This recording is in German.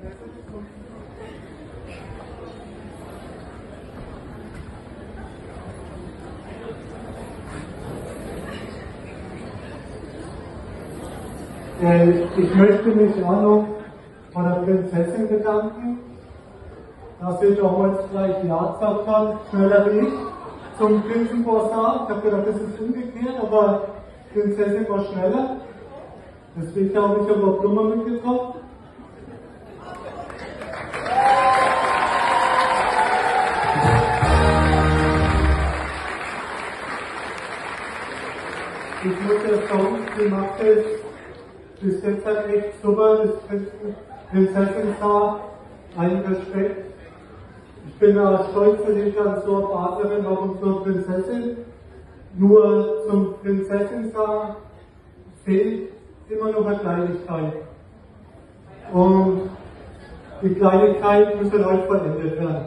Äh, ich möchte mich auch noch von der Prinzessin bedanken, dass sie damals gleich Ja gesagt hat, schneller wie ich, zum Prinzenborsar. Ich habe gedacht, das ist umgekehrt, aber Prinzessin war schneller. Deswegen habe ich aber Blumen mitgebracht. Ich muss ja sagen, die macht es bis jetzt halt echt super, das Prinzessin da, ein Respekt. Ich bin ja stolz, dass ich als so Partnerin warum zur Prinzessin. Nur zum Prinzessin da fehlt immer noch eine Kleinigkeit. Und die Kleinigkeit muss von euch vollendet werden.